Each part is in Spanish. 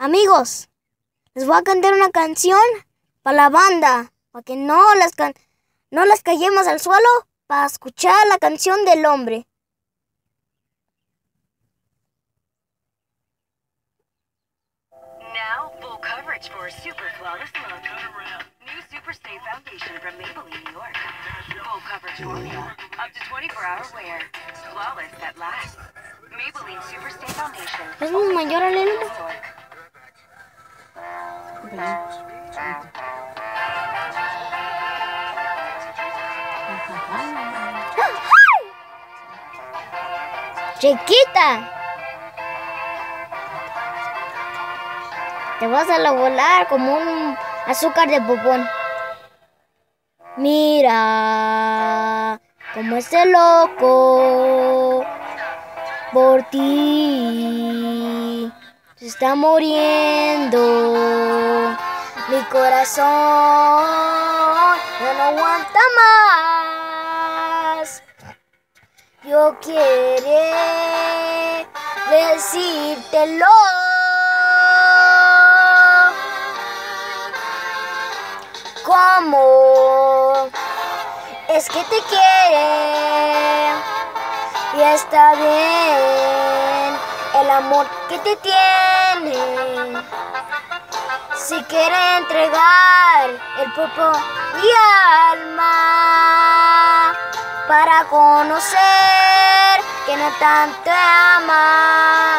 Amigos, les voy a cantar una canción para la banda, para que no las, no las callemos al suelo, para escuchar la canción del hombre. Now, full coverage for a super flawless look. New Super Stay Foundation from Maybelline, New York. Full coverage formula. Up to 24 hour wear. Flawless that lasts. Maybelline Super Stay Foundation. ¿Es mi mayor alelo? Chiquita. Te vas a la volar como un azúcar de popón. Mira cómo este loco por ti se está muriendo. Mi corazón ya no aguanta más. Yo quiero decírtelo. ¿Cómo es que te quiere? Y está bien el amor que te tiene. Si quiere entregar el cuerpo y alma para conocer que no tanto ama.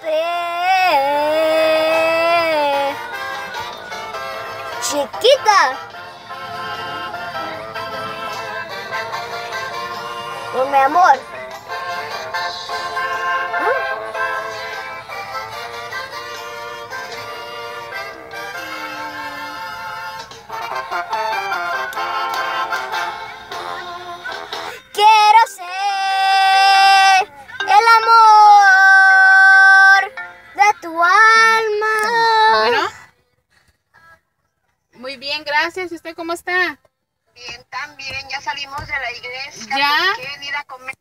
Siempre. Chiquita. Por mi amor. Quiero gracias. ¿Y usted cómo está? Bien, también, ya salimos de la iglesia. ¿Ya? Quieren ir a comer.